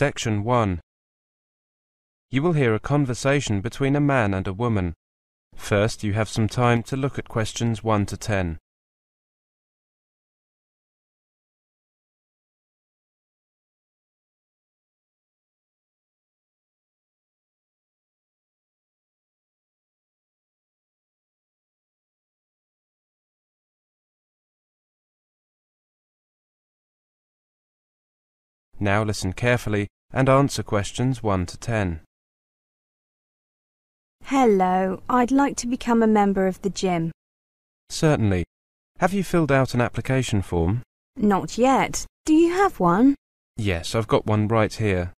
Section 1. You will hear a conversation between a man and a woman. First, you have some time to look at questions 1 to 10. Now listen carefully and answer questions 1 to 10. Hello, I'd like to become a member of the gym. Certainly. Have you filled out an application form? Not yet. Do you have one? Yes, I've got one right here.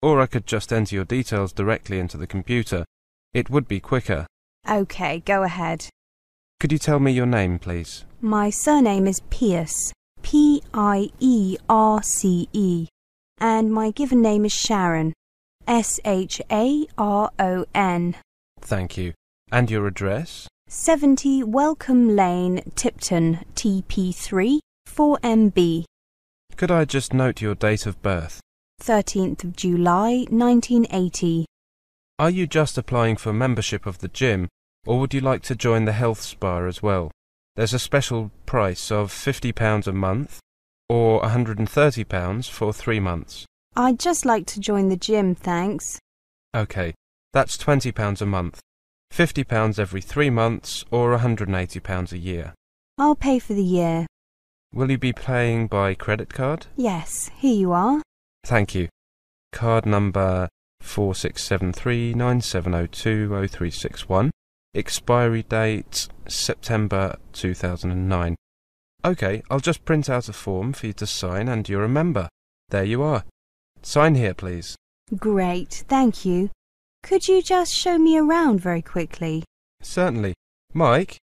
Or I could just enter your details directly into the computer. It would be quicker. OK, go ahead. Could you tell me your name, please? My surname is Pierce. P I E R C E. And my given name is Sharon. S H A R O N. Thank you. And your address? 70 Welcome Lane, Tipton, TP3, 4MB. Could I just note your date of birth? 13th of July, 1980. Are you just applying for membership of the gym, or would you like to join the health spa as well? There's a special price of £50 a month, or £130 for three months. I'd just like to join the gym, thanks. OK, that's £20 a month, £50 every three months, or £180 a year. I'll pay for the year. Will you be paying by credit card? Yes, here you are. Thank you. Card number 467397020361. Expiry date September 2009. OK, I'll just print out a form for you to sign and you're a member. There you are. Sign here, please. Great, thank you. Could you just show me around very quickly? Certainly. Mike,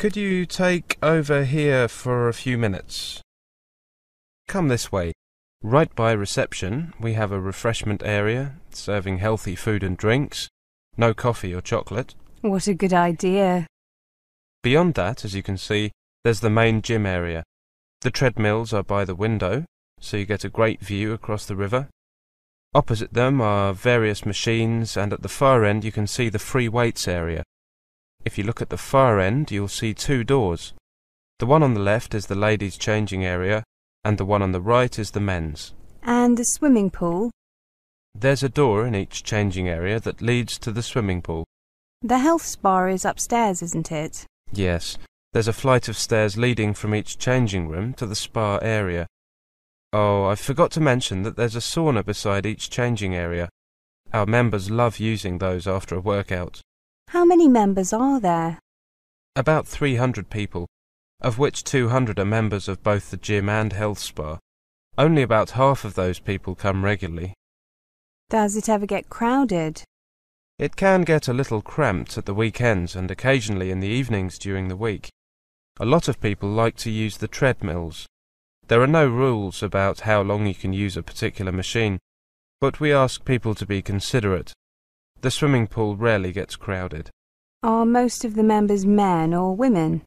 could you take over here for a few minutes? Come this way. Right by reception, we have a refreshment area serving healthy food and drinks. No coffee or chocolate. What a good idea. Beyond that, as you can see, there's the main gym area. The treadmills are by the window, so you get a great view across the river. Opposite them are various machines, and at the far end you can see the free weights area. If you look at the far end, you'll see two doors. The one on the left is the ladies' changing area, and the one on the right is the men's. And the swimming pool? There's a door in each changing area that leads to the swimming pool. The health spa is upstairs, isn't it? Yes, there's a flight of stairs leading from each changing room to the spa area. Oh, I forgot to mention that there's a sauna beside each changing area. Our members love using those after a workout. How many members are there? About 300 people, of which 200 are members of both the gym and health spa. Only about half of those people come regularly. Does it ever get crowded? It can get a little cramped at the weekends and occasionally in the evenings during the week. A lot of people like to use the treadmills. There are no rules about how long you can use a particular machine, but we ask people to be considerate. The swimming pool rarely gets crowded. Are most of the members men or women?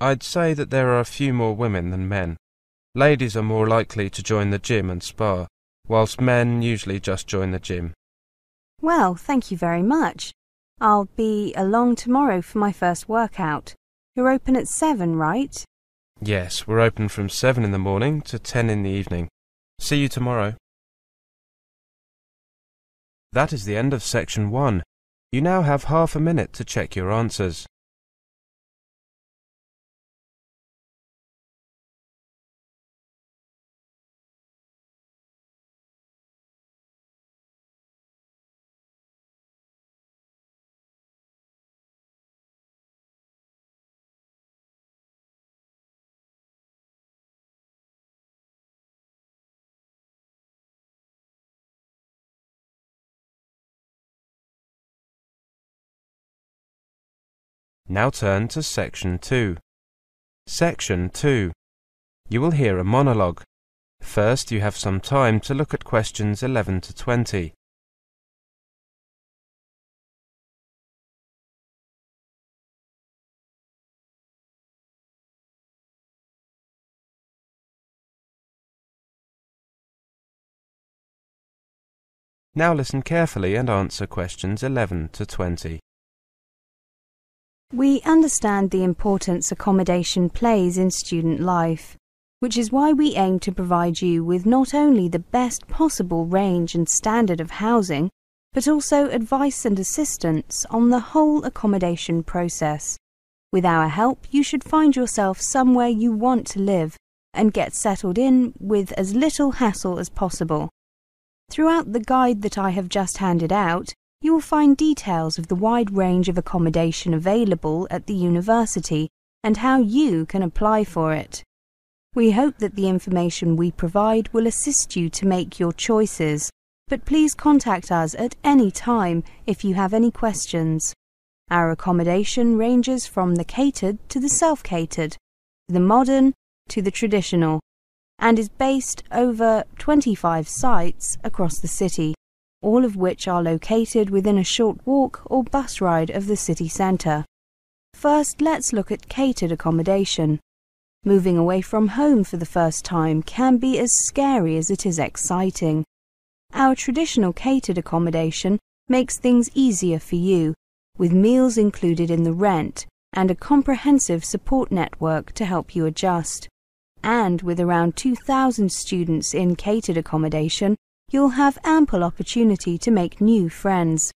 I'd say that there are a few more women than men. Ladies are more likely to join the gym and spa, whilst men usually just join the gym. Well, thank you very much. I'll be along tomorrow for my first workout. You're open at seven, right? Yes, we're open from 7 in the morning to 10 in the evening. See you tomorrow. That is the end of section 1. You now have half a minute to check your answers. Now turn to section 2. Section 2. You will hear a monologue. First, you have some time to look at questions 11 to 20. Now listen carefully and answer questions 11 to 20. We understand the importance accommodation plays in student life, which is why we aim to provide you with not only the best possible range and standard of housing, but also advice and assistance on the whole accommodation process. With our help, you should find yourself somewhere you want to live and get settled in with as little hassle as possible. Throughout the guide that I have just handed out, you will find details of the wide range of accommodation available at the university and how you can apply for it. We hope that the information we provide will assist you to make your choices, but please contact us at any time if you have any questions. Our accommodation ranges from the catered to the self-catered, the modern to the traditional, and is based over 25 sites across the city, all of which are located within a short walk or bus ride of the city centre. First, let's look at catered accommodation. Moving away from home for the first time can be as scary as it is exciting. Our traditional catered accommodation makes things easier for you, with meals included in the rent and a comprehensive support network to help you adjust and with around 2,000 students in catered accommodation, you'll have ample opportunity to make new friends.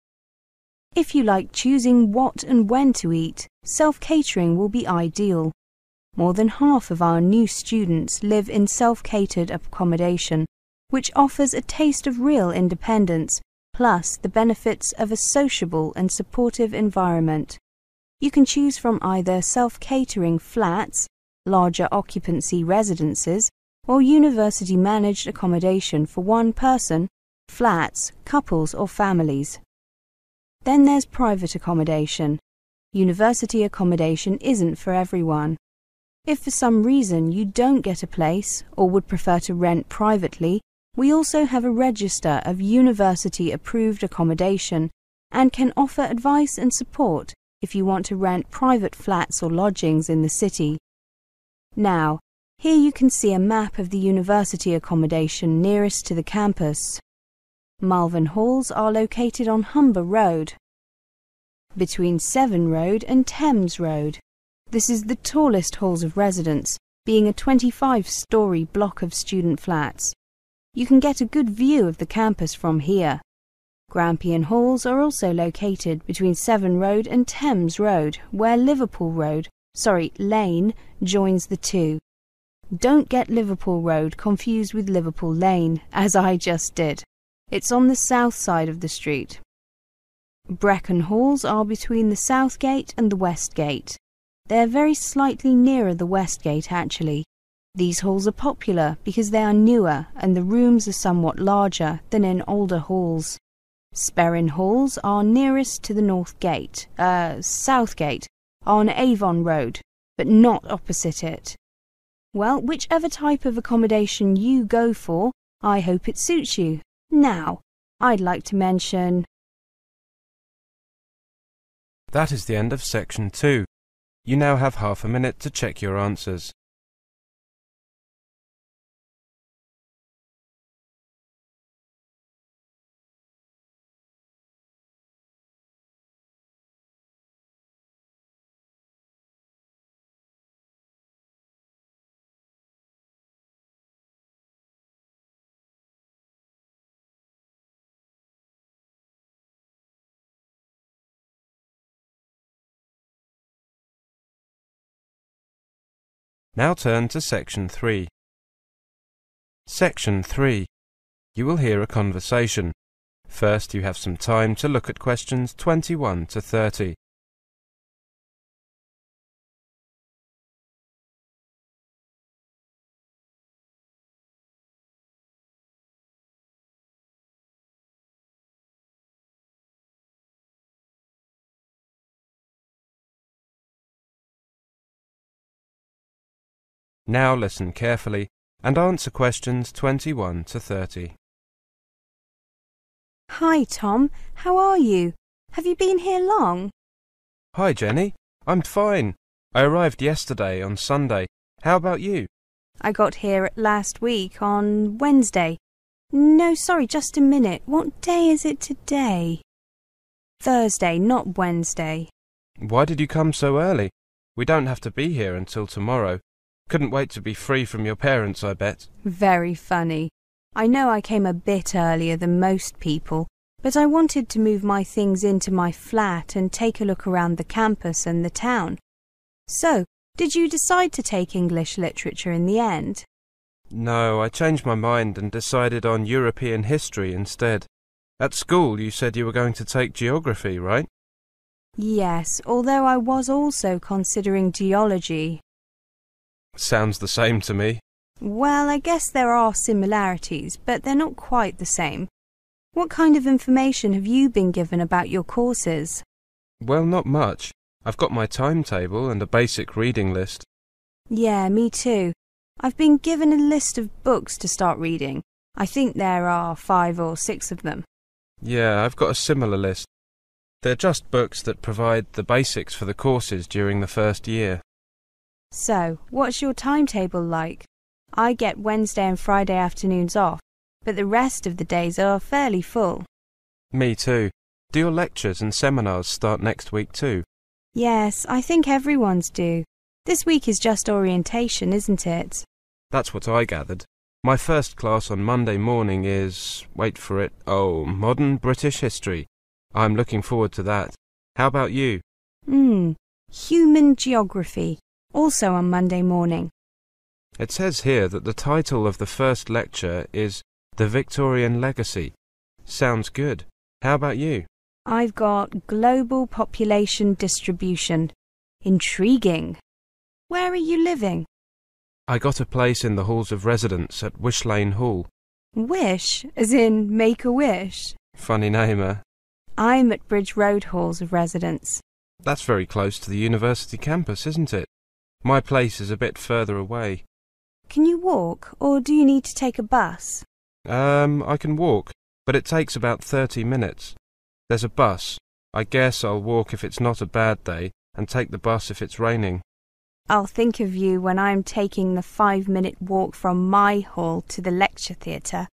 If you like choosing what and when to eat, self-catering will be ideal. More than half of our new students live in self-catered accommodation, which offers a taste of real independence, plus the benefits of a sociable and supportive environment. You can choose from either self-catering flats, larger occupancy residences, or university managed accommodation for one person, flats, couples, or families. Then there's private accommodation. University accommodation isn't for everyone. If for some reason you don't get a place or would prefer to rent privately, we also have a register of university approved accommodation and can offer advice and support if you want to rent private flats or lodgings in the city. Now, here you can see a map of the university accommodation nearest to the campus. Malvern Halls are located on Humber Road, between Severn Road and Thames Road. This is the tallest halls of residence, being a 25-storey block of student flats. You can get a good view of the campus from here. Grampian Halls are also located between Severn Road and Thames Road, where Liverpool Road sorry, Lane joins the two. Don't get Liverpool Road confused with Liverpool Lane, as I just did. It's on the south side of the street. Brecon Halls are between the south gate and the west gate. They're very slightly nearer the west gate, actually. These halls are popular because they are newer and the rooms are somewhat larger than in older halls. Sperrin Halls are nearest to the north gate, uh, south gate, on Avon Road, but not opposite it. Well, whichever type of accommodation you go for, I hope it suits you. Now, I'd like to mention. That is the end of section two. You now have half a minute to check your answers. Now turn to section 3. Section 3. You will hear a conversation. First, you have some time to look at questions 21 to 30. Now listen carefully and answer questions 21 to 30. Hi, Tom. How are you? Have you been here long? Hi, Jenny. I'm fine. I arrived yesterday on Sunday. How about you? I got here last week on Wednesday. No, sorry, just a minute. What day is it today? Thursday, not Wednesday. Why did you come so early? We don't have to be here until tomorrow. Couldn't wait to be free from your parents, I bet. Very funny. I know I came a bit earlier than most people, but I wanted to move my things into my flat and take a look around the campus and the town. So, did you decide to take English literature in the end? No, I changed my mind and decided on European history instead. At school, you said you were going to take geography, right? Yes, although I was also considering geology. Sounds the same to me. Well, I guess there are similarities, but they're not quite the same. What kind of information have you been given about your courses? Well, not much. I've got my timetable and a basic reading list. Yeah, me too. I've been given a list of books to start reading. I think there are five or six of them. Yeah, I've got a similar list. They're just books that provide the basics for the courses during the first year. So, what's your timetable like? I get Wednesday and Friday afternoons off, but the rest of the days are fairly full. Me too. Do your lectures and seminars start next week too? Yes, I think everyone's do. This week is just orientation, isn't it? That's what I gathered. My first class on Monday morning is, wait for it, oh, modern British history. I'm looking forward to that. How about you? Hmm, human geography, also on Monday morning. It says here that the title of the first lecture is The Victorian Legacy. Sounds good. How about you? I've got global population distribution. Intriguing. Where are you living? I got a place in the halls of residence at Wish Lane Hall. Wish, as in make a wish. Funny name, eh? I'm at Bridge Road halls of residence. That's very close to the university campus, isn't it? My place is a bit further away. Can you walk, or do you need to take a bus? Um, I can walk, but it takes about 30 minutes. There's a bus. I guess I'll walk if it's not a bad day, and take the bus if it's raining. I'll think of you when I'm taking the five minute walk from my hall to the lecture theatre.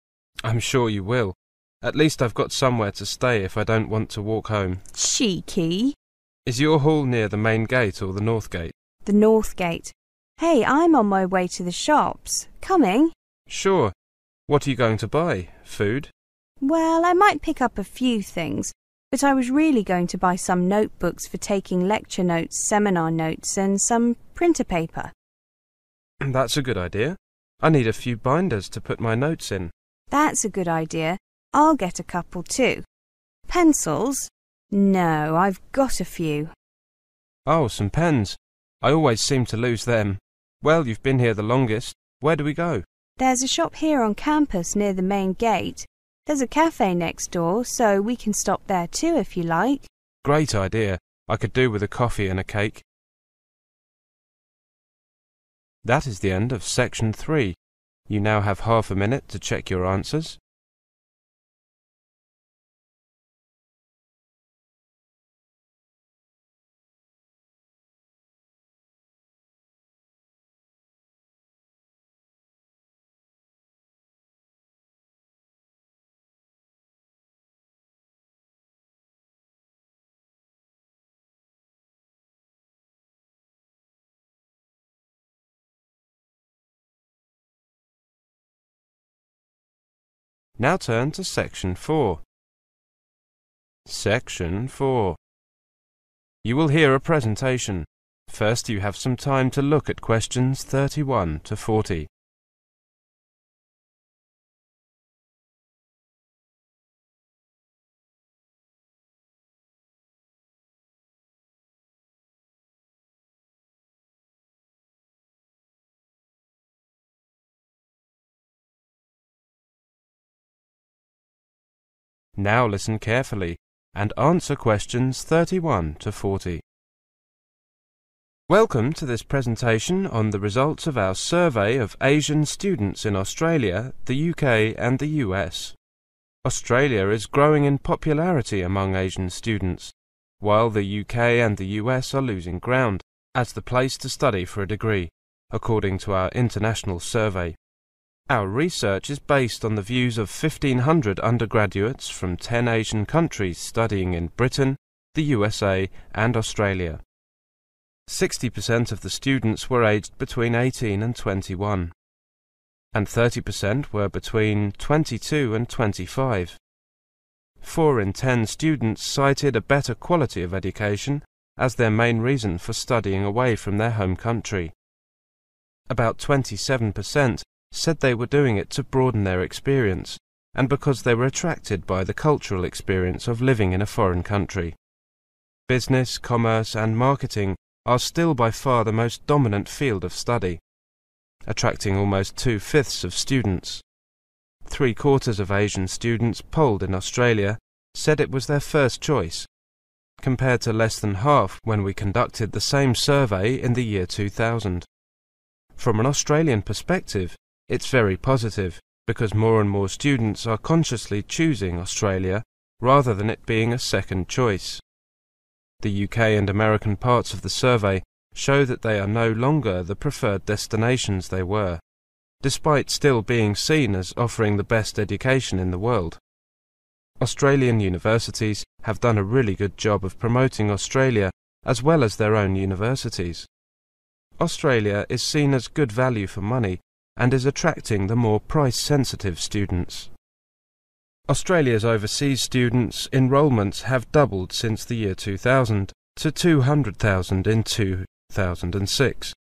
I'm sure you will. At least I've got somewhere to stay if I don't want to walk home. Cheeky. Is your hall near the main gate or the north gate? The North Gate. Hey, I'm on my way to the shops. Coming? Sure. What are you going to buy? Food? Well, I might pick up a few things, but I was really going to buy some notebooks for taking lecture notes, seminar notes, and some printer paper. That's a good idea. I need a few binders to put my notes in. That's a good idea. I'll get a couple too. Pencils? No, I've got a few. Oh, some pens. I always seem to lose them. Well, you've been here the longest. Where do we go? There's a shop here on campus near the main gate. There's a cafe next door, so we can stop there too if you like. Great idea. I could do with a coffee and a cake. That is the end of section three. You now have half a minute to check your answers. Now turn to section 4. Section 4. You will hear a presentation. First you have some time to look at questions 31 to 40. Now listen carefully and answer questions 31 to 40. Welcome to this presentation on the results of our survey of Asian students in Australia, the UK and the US. Australia is growing in popularity among Asian students, while the UK and the US are losing ground as the place to study for a degree, according to our international survey. Our research is based on the views of 1,500 undergraduates from 10 Asian countries studying in Britain, the USA, and Australia. 60% of the students were aged between 18 and 21, and 30% were between 22 and 25. Four in ten students cited a better quality of education as their main reason for studying away from their home country. About 27% said they were doing it to broaden their experience and because they were attracted by the cultural experience of living in a foreign country. Business, commerce, and marketing are still by far the most dominant field of study, attracting almost two fifths of students. Three quarters of Asian students polled in Australia said it was their first choice, compared to less than half when we conducted the same survey in the year 2000. From an Australian perspective, it's very positive because more and more students are consciously choosing Australia rather than it being a second choice. The UK and American parts of the survey show that they are no longer the preferred destinations they were, despite still being seen as offering the best education in the world. Australian universities have done a really good job of promoting Australia as well as their own universities. Australia is seen as good value for money and is attracting the more price-sensitive students. Australia's overseas students' enrolments have doubled since the year 2000 to 200,000 in 2006,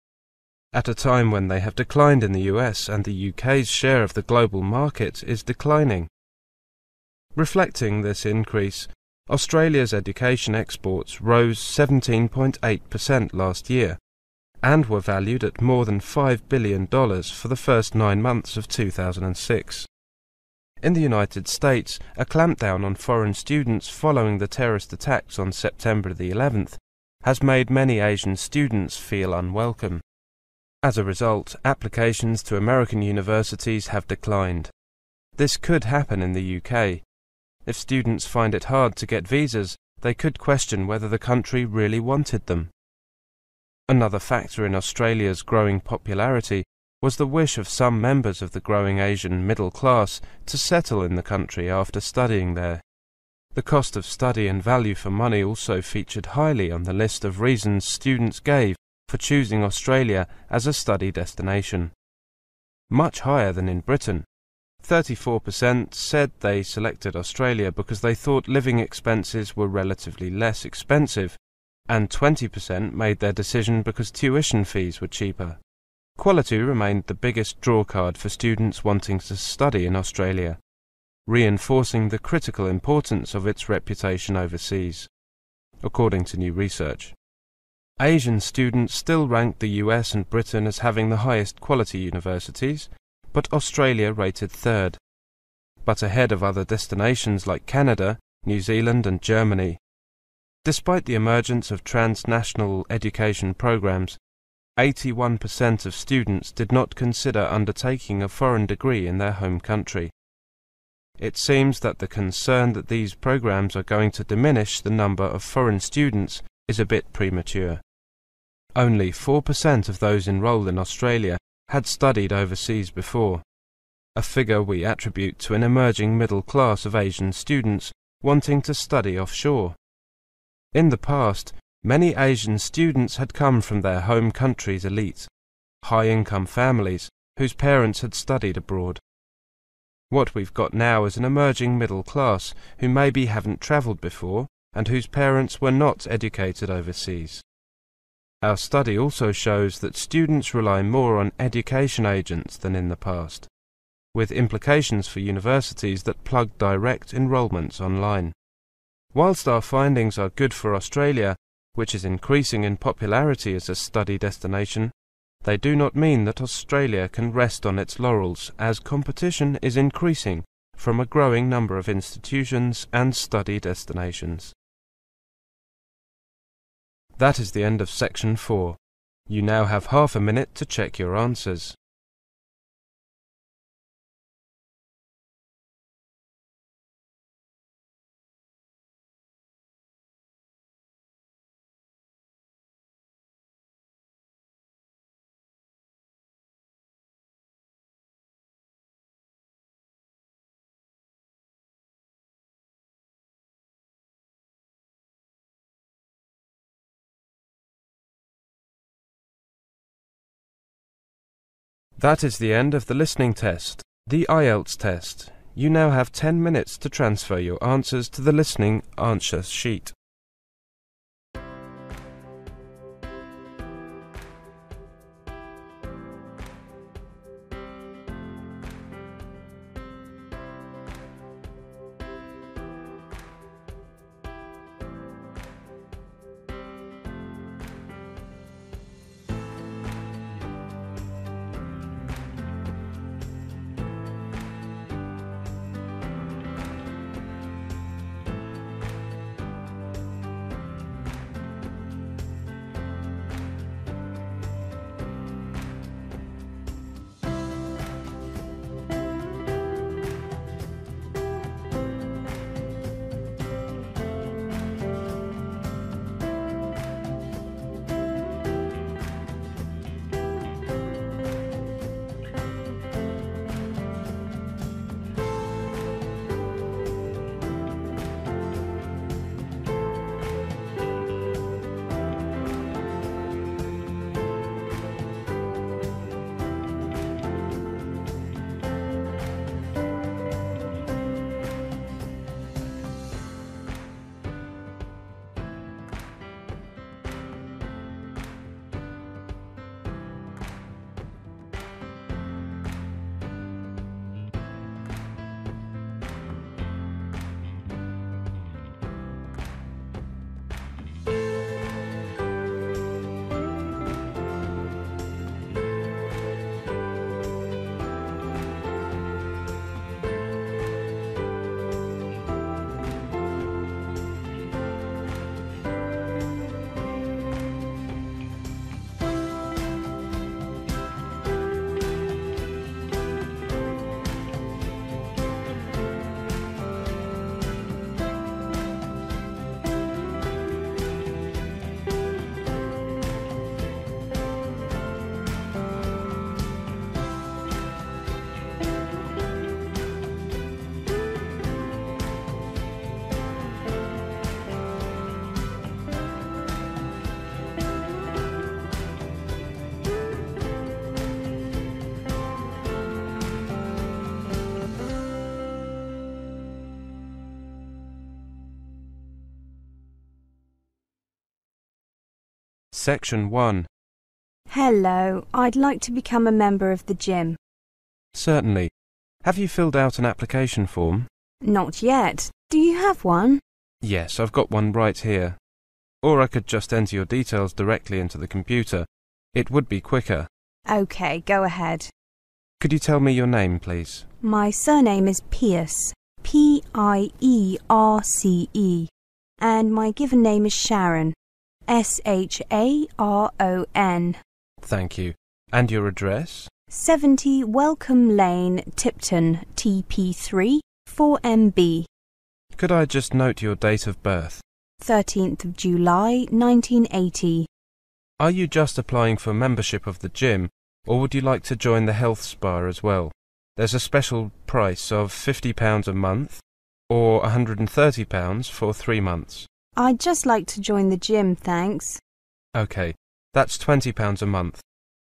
at a time when they have declined in the US and the UK's share of the global market is declining. Reflecting this increase, Australia's education exports rose 17.8% last year, and were valued at more than $5 billion for the first nine months of 2006. In the United States, a clampdown on foreign students following the terrorist attacks on September the 11th has made many Asian students feel unwelcome. As a result, applications to American universities have declined. This could happen in the UK. If students find it hard to get visas, they could question whether the country really wanted them. Another factor in Australia's growing popularity was the wish of some members of the growing Asian middle class to settle in the country after studying there. The cost of study and value for money also featured highly on the list of reasons students gave for choosing Australia as a study destination. Much higher than in Britain. 34% said they selected Australia because they thought living expenses were relatively less expensive and 20% made their decision because tuition fees were cheaper. Quality remained the biggest drawcard for students wanting to study in Australia, reinforcing the critical importance of its reputation overseas, according to new research. Asian students still ranked the US and Britain as having the highest quality universities, but Australia rated third, but ahead of other destinations like Canada, New Zealand, and Germany. Despite the emergence of transnational education programs, 81% of students did not consider undertaking a foreign degree in their home country. It seems that the concern that these programs are going to diminish the number of foreign students is a bit premature. Only 4% of those enrolled in Australia had studied overseas before, a figure we attribute to an emerging middle class of Asian students wanting to study offshore. In the past, many Asian students had come from their home country's elite, high-income families whose parents had studied abroad. What we've got now is an emerging middle class who maybe haven't travelled before and whose parents were not educated overseas. Our study also shows that students rely more on education agents than in the past, with implications for universities that plug direct enrolments online. Whilst our findings are good for Australia, which is increasing in popularity as a study destination, they do not mean that Australia can rest on its laurels as competition is increasing from a growing number of institutions and study destinations. That is the end of section 4. You now have half a minute to check your answers. That is the end of the listening test, the IELTS test. You now have 10 minutes to transfer your answers to the listening answer sheet. Section 1. Hello, I'd like to become a member of the gym. Certainly. Have you filled out an application form? Not yet. Do you have one? Yes, I've got one right here. Or I could just enter your details directly into the computer. It would be quicker. OK, go ahead. Could you tell me your name, please? My surname is Pierce. P I E R C E. And my given name is Sharon. S H A R O N. Thank you. And your address? 70 Welcome Lane, Tipton, TP3, 4MB. Could I just note your date of birth? 13th of July, 1980. Are you just applying for membership of the gym, or would you like to join the health spa as well? There's a special price of £50 a month, or £130 for three months. I'd just like to join the gym, thanks. OK, that's £20 a month,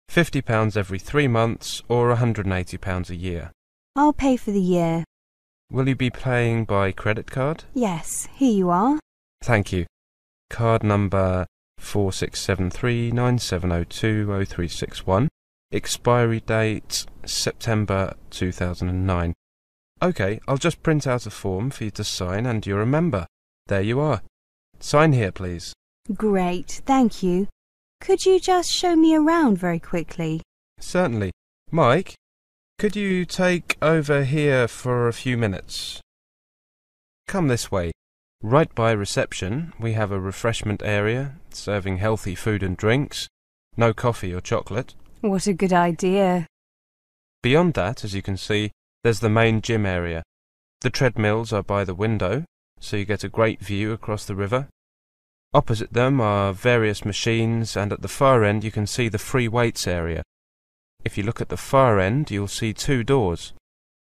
£50 every three months, or £180 a year. I'll pay for the year. Will you be paying by credit card? Yes, here you are. Thank you. Card number 467397020361. Expiry date September 2009. OK, I'll just print out a form for you to sign and you're a member. There you are. Sign here, please. Great, thank you. Could you just show me around very quickly? Certainly. Mike, could you take over here for a few minutes? Come this way. Right by reception, we have a refreshment area serving healthy food and drinks. No coffee or chocolate. What a good idea. Beyond that, as you can see, there's the main gym area. The treadmills are by the window, so you get a great view across the river. Opposite them are various machines, and at the far end you can see the free weights area. If you look at the far end, you'll see two doors.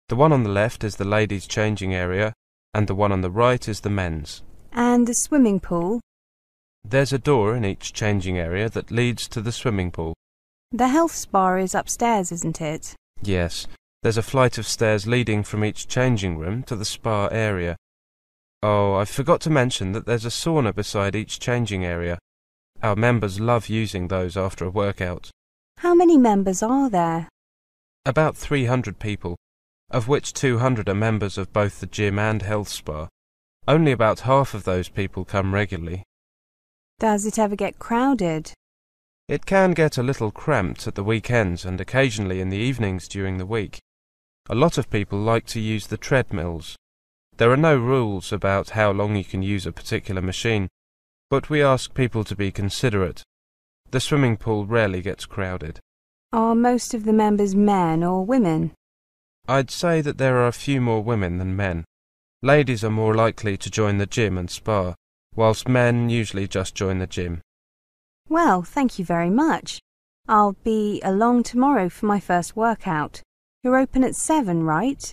The one on the left is the ladies' changing area, and the one on the right is the men's. And the swimming pool? There's a door in each changing area that leads to the swimming pool. The health spa is upstairs, isn't it? Yes, there's a flight of stairs leading from each changing room to the spa area. Oh, I forgot to mention that there's a sauna beside each changing area. Our members love using those after a workout. How many members are there? About 300 people, of which 200 are members of both the gym and health spa. Only about half of those people come regularly. Does it ever get crowded? It can get a little cramped at the weekends and occasionally in the evenings during the week. A lot of people like to use the treadmills. There are no rules about how long you can use a particular machine, but we ask people to be considerate. The swimming pool rarely gets crowded. Are most of the members men or women? I'd say that there are a few more women than men. Ladies are more likely to join the gym and spa, whilst men usually just join the gym. Well, thank you very much. I'll be along tomorrow for my first workout. You're open at seven, right?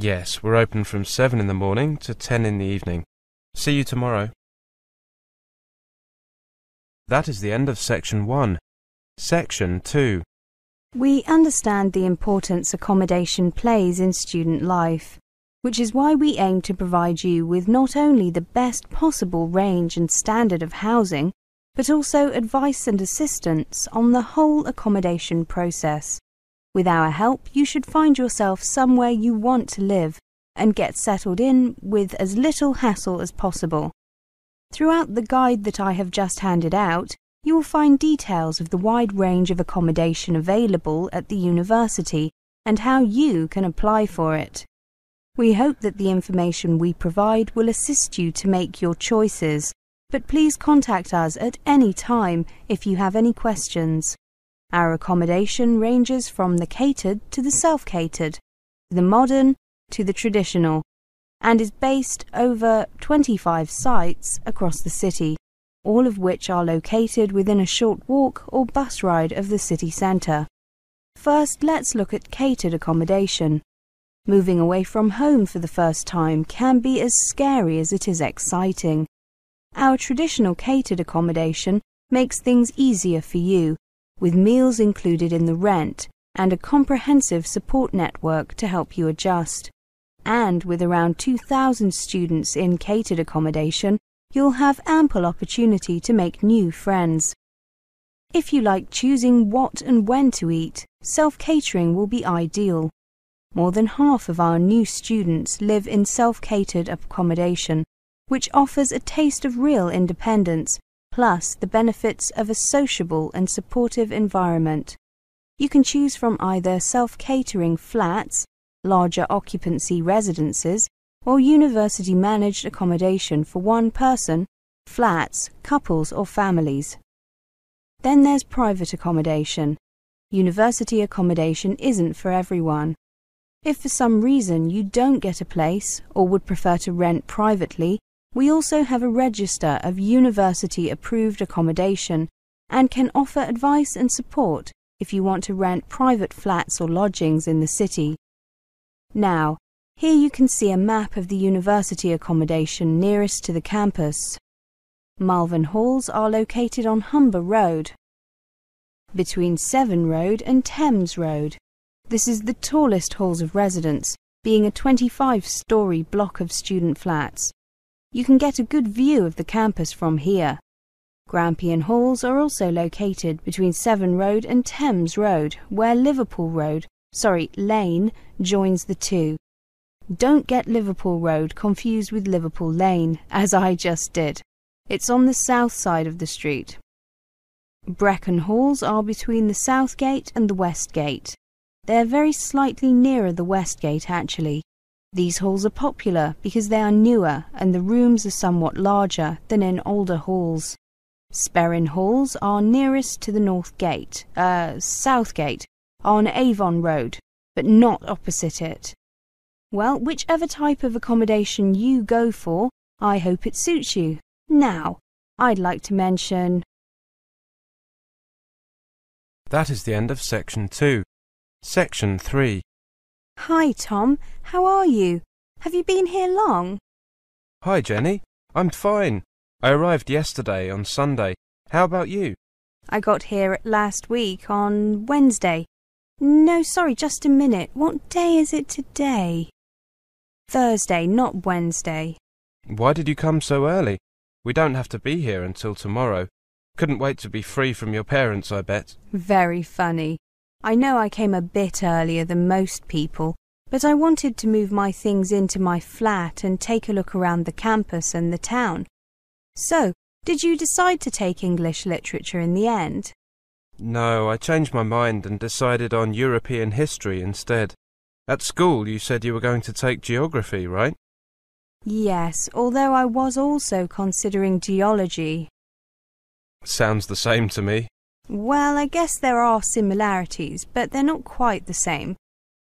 Yes, we're open from 7 in the morning to 10 in the evening. See you tomorrow. That is the end of section 1. Section 2. We understand the importance accommodation plays in student life, which is why we aim to provide you with not only the best possible range and standard of housing, but also advice and assistance on the whole accommodation process. With our help, you should find yourself somewhere you want to live and get settled in with as little hassle as possible. Throughout the guide that I have just handed out, you will find details of the wide range of accommodation available at the university and how you can apply for it. We hope that the information we provide will assist you to make your choices, but please contact us at any time if you have any questions. Our accommodation ranges from the catered to the self-catered, the modern to the traditional, and is based over 25 sites across the city, all of which are located within a short walk or bus ride of the city centre. First, let's look at catered accommodation. Moving away from home for the first time can be as scary as it is exciting. Our traditional catered accommodation makes things easier for you, with meals included in the rent and a comprehensive support network to help you adjust and with around 2,000 students in catered accommodation, you'll have ample opportunity to make new friends. If you like choosing what and when to eat, self-catering will be ideal. More than half of our new students live in self-catered accommodation, which offers a taste of real independence, plus the benefits of a sociable and supportive environment. You can choose from either self-catering flats, larger occupancy residences, or university managed accommodation for one person, flats, couples, or families. Then there's private accommodation. University accommodation isn't for everyone. If for some reason you don't get a place or would prefer to rent privately, we also have a register of university approved accommodation and can offer advice and support if you want to rent private flats or lodgings in the city. Now, here you can see a map of the university accommodation nearest to the campus. Malvern Halls are located on Humber Road, between Severn Road and Thames Road. This is the tallest halls of residence, being a 25-storey block of student flats. You can get a good view of the campus from here. Grampian Halls are also located between Severn Road and Thames Road, where Liverpool Road sorry, Lane, joins the two. Don't get Liverpool Road confused with Liverpool Lane, as I just did. It's on the south side of the street. Brecon Halls are between the south gate and the west gate. They're very slightly nearer the west gate, actually. These halls are popular because they are newer and the rooms are somewhat larger than in older halls. Sperrin Halls are nearest to the north gate, uh, south gate, on Avon Road, but not opposite it. Well, whichever type of accommodation you go for, I hope it suits you. Now, I'd like to mention. That is the end of section 2. Section 3. Hi, Tom. How are you? Have you been here long? Hi, Jenny. I'm fine. I arrived yesterday on Sunday. How about you? I got here last week on Wednesday. No, sorry, just a minute. What day is it today? Thursday, not Wednesday. Why did you come so early? We don't have to be here until tomorrow. Couldn't wait to be free from your parents, I bet. Very funny. I know I came a bit earlier than most people, but I wanted to move my things into my flat and take a look around the campus and the town. So, did you decide to take English literature in the end? No, I changed my mind and decided on European history instead. At school, you said you were going to take geography, right? Yes, although I was also considering geology. Sounds the same to me. Well, I guess there are similarities, but they're not quite the same.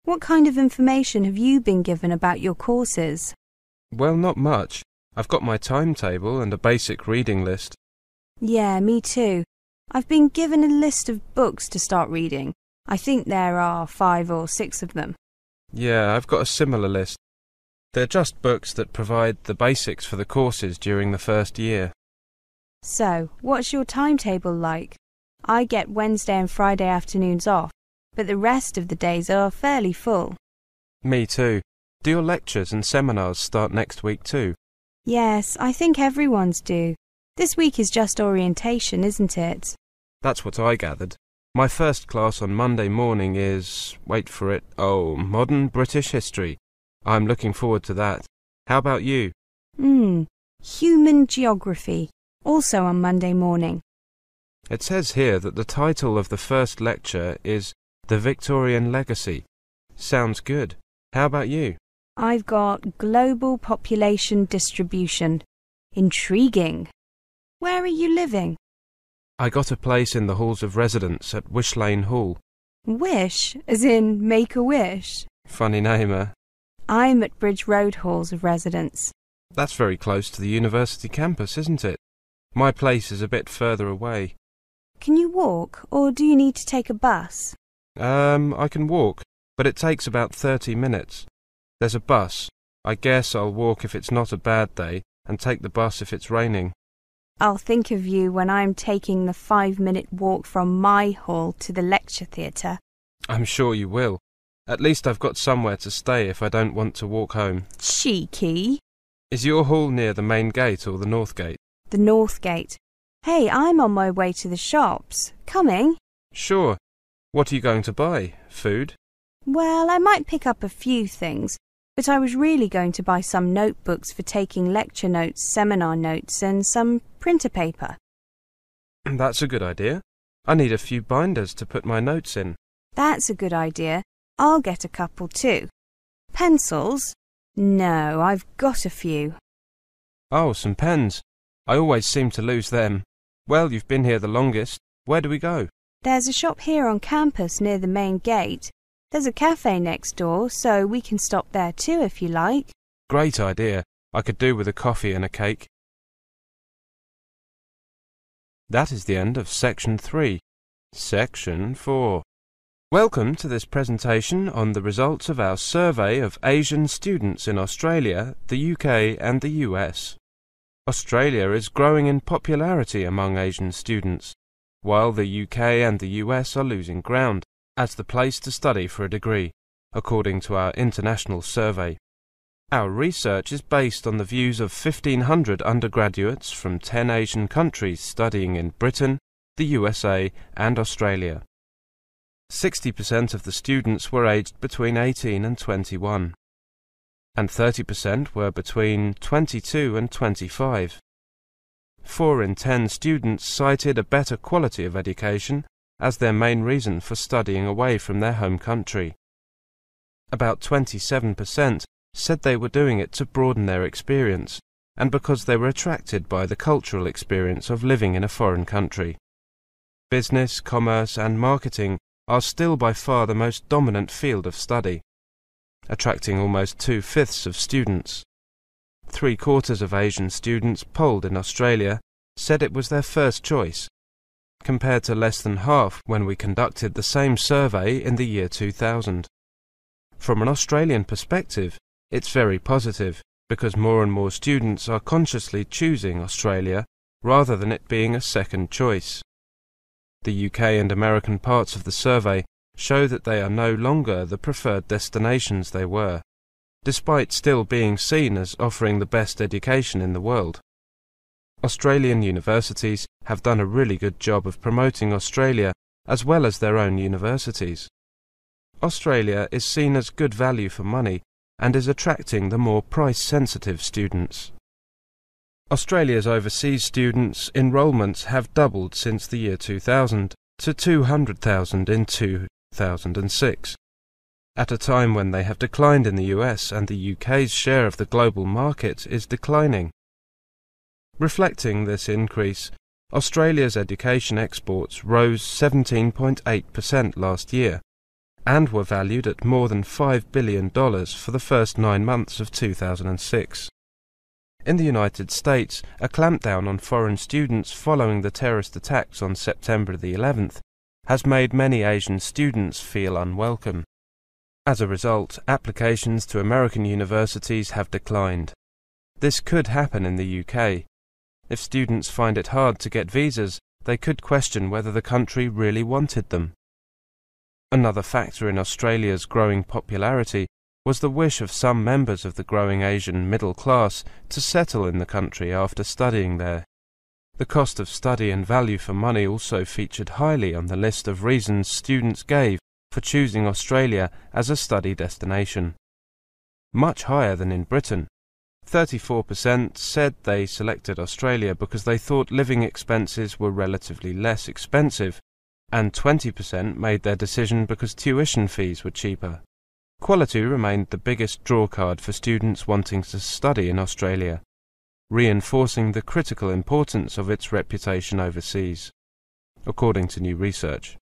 What kind of information have you been given about your courses? Well, not much. I've got my timetable and a basic reading list. Yeah, me too. I've been given a list of books to start reading. I think there are five or six of them. Yeah, I've got a similar list. They're just books that provide the basics for the courses during the first year. So, what's your timetable like? I get Wednesday and Friday afternoons off, but the rest of the days are fairly full. Me too. Do your lectures and seminars start next week too? Yes, I think everyone's do. This week is just orientation, isn't it? That's what I gathered. My first class on Monday morning is, wait for it, oh, modern British history. I'm looking forward to that. How about you? Hmm, human geography, also on Monday morning. It says here that the title of the first lecture is The Victorian Legacy. Sounds good. How about you? I've got global population distribution. Intriguing. Where are you living? I got a place in the halls of residence at Wish Lane Hall. Wish, as in make a wish. Funny name, eh? I'm at Bridge Road halls of residence. That's very close to the university campus, isn't it? My place is a bit further away. Can you walk, or do you need to take a bus? Um, I can walk, but it takes about 30 minutes. There's a bus. I guess I'll walk if it's not a bad day, and take the bus if it's raining. I'll think of you when I'm taking the five minute walk from my hall to the lecture theatre. I'm sure you will. At least I've got somewhere to stay if I don't want to walk home. Cheeky. Is your hall near the main gate or the north gate? The north gate. Hey, I'm on my way to the shops. Coming? Sure. What are you going to buy? Food? Well, I might pick up a few things, but I was really going to buy some notebooks for taking lecture notes, seminar notes, and some printer paper. That's a good idea. I need a few binders to put my notes in. That's a good idea. I'll get a couple too. Pencils? No, I've got a few. Oh, some pens. I always seem to lose them. Well, you've been here the longest. Where do we go? There's a shop here on campus near the main gate. There's a cafe next door, so we can stop there too if you like. Great idea. I could do with a coffee and a cake. That is the end of section 3. Section 4. Welcome to this presentation on the results of our survey of Asian students in Australia, the UK and the US. Australia is growing in popularity among Asian students, while the UK and the US are losing ground as the place to study for a degree, according to our international survey. Our research is based on the views of 1,500 undergraduates from 10 Asian countries studying in Britain, the USA, and Australia. 60% of the students were aged between 18 and 21, and 30% were between 22 and 25. 4 in 10 students cited a better quality of education as their main reason for studying away from their home country. About 27% said they were doing it to broaden their experience and because they were attracted by the cultural experience of living in a foreign country. Business, commerce, and marketing are still by far the most dominant field of study, attracting almost two fifths of students. Three quarters of Asian students polled in Australia said it was their first choice, compared to less than half when we conducted the same survey in the year 2000. From an Australian perspective, it's very positive because more and more students are consciously choosing Australia rather than it being a second choice. The UK and American parts of the survey show that they are no longer the preferred destinations they were, despite still being seen as offering the best education in the world. Australian universities have done a really good job of promoting Australia as well as their own universities. Australia is seen as good value for money and is attracting the more price-sensitive students. Australia's overseas students' enrolments have doubled since the year 2000 to 200,000 in 2006, at a time when they have declined in the US and the UK's share of the global market is declining. Reflecting this increase, Australia's education exports rose 17.8% last year and were valued at more than $5 billion for the first nine months of 2006. In the United States, a clampdown on foreign students following the terrorist attacks on September the 11th has made many Asian students feel unwelcome. As a result, applications to American universities have declined. This could happen in the UK. If students find it hard to get visas, they could question whether the country really wanted them. Another factor in Australia's growing popularity was the wish of some members of the growing Asian middle class to settle in the country after studying there. The cost of study and value for money also featured highly on the list of reasons students gave for choosing Australia as a study destination. Much higher than in Britain. 34% said they selected Australia because they thought living expenses were relatively less expensive and 20% made their decision because tuition fees were cheaper. Quality remained the biggest drawcard for students wanting to study in Australia, reinforcing the critical importance of its reputation overseas, according to new research.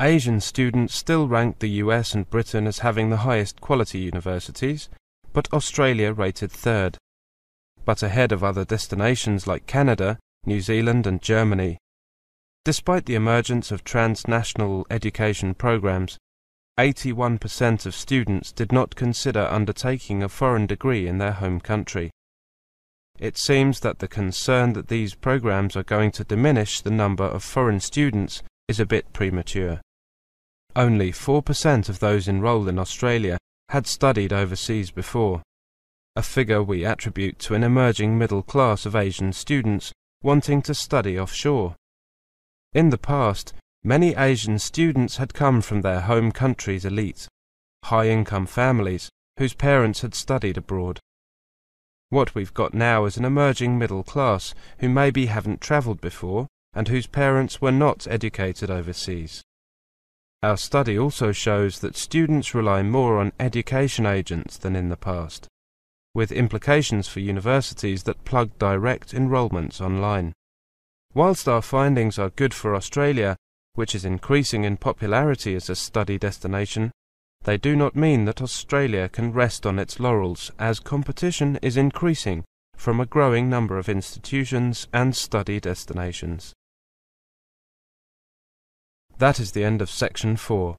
Asian students still ranked the US and Britain as having the highest quality universities, but Australia rated third, but ahead of other destinations like Canada, New Zealand and Germany. Despite the emergence of transnational education programs, 81% of students did not consider undertaking a foreign degree in their home country. It seems that the concern that these programs are going to diminish the number of foreign students is a bit premature. Only 4% of those enrolled in Australia had studied overseas before, a figure we attribute to an emerging middle class of Asian students wanting to study offshore. In the past, many Asian students had come from their home country's elite, high-income families whose parents had studied abroad. What we've got now is an emerging middle class who maybe haven't travelled before and whose parents were not educated overseas. Our study also shows that students rely more on education agents than in the past, with implications for universities that plug direct enrolments online. Whilst our findings are good for Australia, which is increasing in popularity as a study destination, they do not mean that Australia can rest on its laurels as competition is increasing from a growing number of institutions and study destinations. That is the end of section 4.